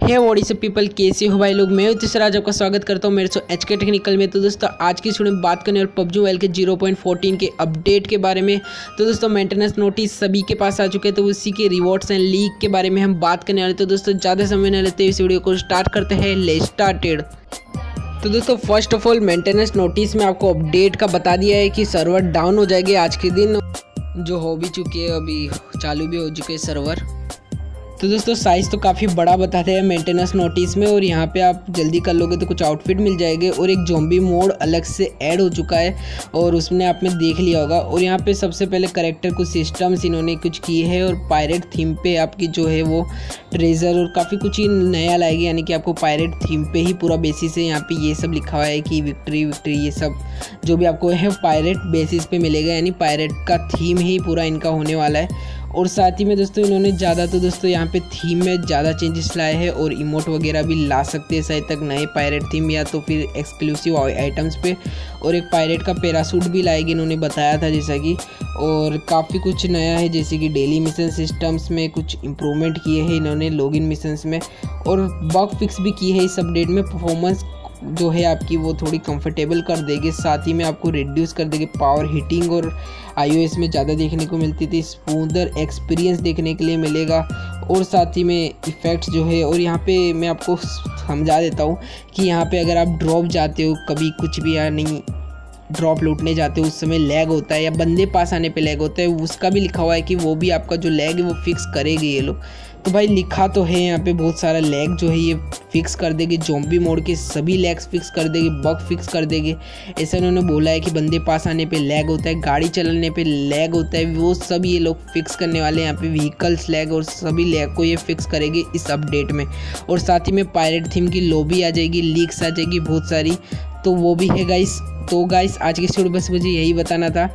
हे वॉडी से पीपल कैसे हो भाई लोग? मैं तीसरा आज आपका स्वागत करता हूँ मेरे सो एच के टेक्निकल में। तो दोस्तों, आज की स्टूडियो में बात करने और पबजी मोबाइल के 0.14 के अपडेट के बारे में। तो दोस्तों मेंटेनेंस नोटिस सभी के पास आ चुके हैं तो उसी के रिवॉर्ड्स एंड लीक के बारे में हम बात करने वाले तो दोस्तों, ज़्यादा समय न लेते इस वीडियो को स्टार्ट करते हैं। ले स्टार्टेड तो दोस्तों first of all maintenance notice में आपको अपडेट का बता दिया है कि सर्वर डाउन हो जाएगी आज के दिन। जो हो भी चुकी है, अभी चालू भी हो चुके सर्वर तो दोस्तों साइज़ तो काफ़ी बड़ा बताते हैं मेंटेनेंस नोटिस में और यहाँ पे आप जल्दी कर लोगे तो कुछ आउटफिट मिल जाएँगे और एक जोम्बी मोड अलग से ऐड हो चुका है और उसने आपने देख लिया होगा। और यहाँ पे सबसे पहले करेक्टर कुछ सिस्टम्स इन्होंने कुछ किए हैं और पायरेट थीम पे आपकी जो है वो ट्रेजर और काफ़ी कुछ ही नया लाएगी, यानी कि आपको पायरेट थीम पे ही पूरा बेसिस है यहाँ पे ये सब लिखा हुआ है कि विक्ट्री विक्ट्री ये सब जो भी आपको है पायरेट बेसिस पे मिलेगा, यानी पायरेट का थीम ही पूरा इनका होने वाला है। और साथ ही में दोस्तों, इन्होंने ज़्यादा तो दोस्तों यहाँ पे थीम में ज़्यादा चेंजेस लाए हैं और इमोट वगैरह भी ला सकते हैं शायद तक नए पायरेट थीम या तो फिर एक्सक्लूसिव आइटम्स पे। और एक पायरेट का पैरासूट भी लाएगी, इन्होंने बताया था जैसा कि। और काफ़ी कुछ नया है, जैसे कि डेली मिशन सिस्टम्स में कुछ इम्प्रूवमेंट किए हैं इन्होंने लॉगिन मिशंस में। और बग फिक्स भी की है इस अपडेट में परफॉर्मेंस जो है आपकी वो थोड़ी कंफर्टेबल कर देगी। साथ ही में आपको रिड्यूस कर देगी पावर हीटिंग और आईओएस में ज़्यादा देखने को मिलती थी। स्मूदर एक्सपीरियंस देखने के लिए मिलेगा। और साथ ही में इफ़ेक्ट्स जो है, और यहाँ पे मैं आपको समझा देता हूँ कि यहाँ पे अगर आप ड्रॉप जाते हो, कभी कुछ भी या नहीं ड्रॉप लूटने जाते हो, उस समय लैग होता है या बंदे पास आने पे लैग होता है, उसका भी लिखा हुआ है कि वो भी आपका जो लैग है वो फिक्स करेगी ये लोग। तो भाई लिखा तो है, यहाँ पे बहुत सारा लैग जो है, ये फिक्स कर देगी जोम्बी मोड के सभी लैग्स फिक्स कर देगी बग फिक्स कर देगी। ऐसा इन्होंने बोला है कि बंदे पास आने पे लैग होता है, गाड़ी चलाने पे लैग होता है, वो सब ये लोग फिक्स करने वाले हैं, यहाँ पे व्हीकल्स लैग और सभी लैग को ये फिक्स करेगी इस अपडेट में। और साथ ही में पायरेट थीम की लॉबी आ जाएगी लीक्स आ जाएगी बहुत सारी तो वो भी है गाइस तो गाइस आज के स्टूडियो बस मुझे यही बताना था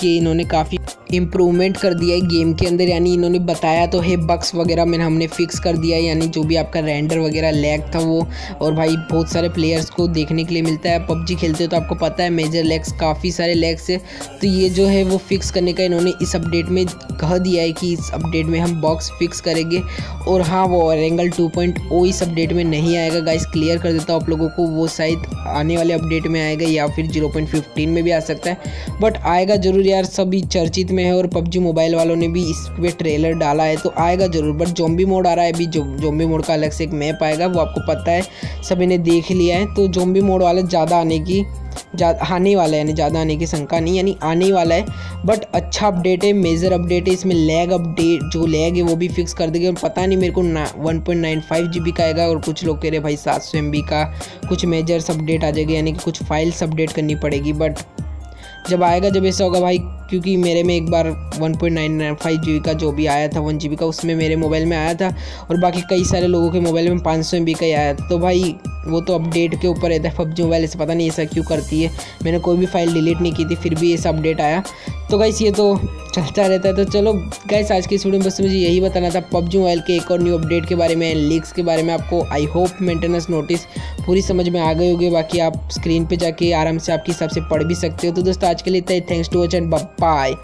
कि इन्होंने काफ़ी इम्प्रूवमेंट कर दिया है गेम के अंदर, यानी इन्होंने बताया तो है बक्स वगैरह मैंने हमने फिक्स कर दिया यानी जो भी आपका रेंडर वगैरह लैग था वो। और भाई, बहुत सारे प्लेयर्स को देखने के लिए मिलता है। पबजी खेलते हो तो आपको पता है मेजर लैग्स काफ़ी सारे लैग्स है। तो ये जो है वो फिक्स करने का इन्होंने इस अपडेट में कह दिया है कि इस अपडेट में हम बॉक्स फिक्स करेंगे। और हाँ वो एंगल टू इस अपडेट में नहीं आएगा। गाइस क्लियर कर देता हूँ आप लोगों को, वो शायद आने वाले अपडेट में आएगा या फिर ज़ीरो पॉइंट फिफ्टीन में भी आ सकता है। बट आएगा ज़रूर यार, सभी चर्चित में है और पबजी मोबाइल वालों ने भी इस पर ट्रेलर डाला है तो आएगा ज़रूर। बट जोम्बी मोड आ रहा है अभी जोम्बी मोड का अलग से एक मैप आएगा, वो आपको पता है सभी ने देख लिया है। तो जोम्बी मोड वाले ज़्यादा आने की आने वाला है, यानी ज़्यादा आने की शंका नहीं, यानी आने वाला है बट अच्छा अपडेट है मेजर अपडेट है, इसमें लैग अपडेट जो लैग है, वो भी फिक्स कर देंगे पता नहीं मेरे को ना one point nine five G B का आएगा, और कुछ लोग कह रहे भाई सात सौ एम बी का कुछ मेजर्स अपडेट आ जाएगा, यानी कि कुछ फाइल्स अपडेट करनी पड़ेगी बट जब आएगा जब ऐसा होगा भाई, क्योंकि मेरे में एक बार वन पॉइंट का जो भी आया था, वन का, उसमें मेरे मोबाइल में आया था और बाकी कई सारे लोगों के मोबाइल में पाँच सौ का ही आया तो भाई, वो तो अपडेट के ऊपर रहता है, पबजी मोबाइल ऐसे पता नहीं ऐसा क्यों करती है। मैंने कोई भी फ़ाइल डिलीट नहीं की थी, फिर भी ऐसा अपडेट आया। तो गाइस ये तो चलता रहता है। तो चलो गाइस आज की स्टूडियो में बस मुझे यही बताना था, पबजी मोबाइल के एक और न्यू अपडेट के बारे में लीक्स के बारे में आपको आई होप मेंटेनेंस नोटिस पूरी समझ में आ गई होगी। बाकी आप स्क्रीन पे जाके आराम से आपके हिसाब से पढ़ भी सकते हो। तो दोस्तों, आज के लिए इतना ही। Thanks to watch and bye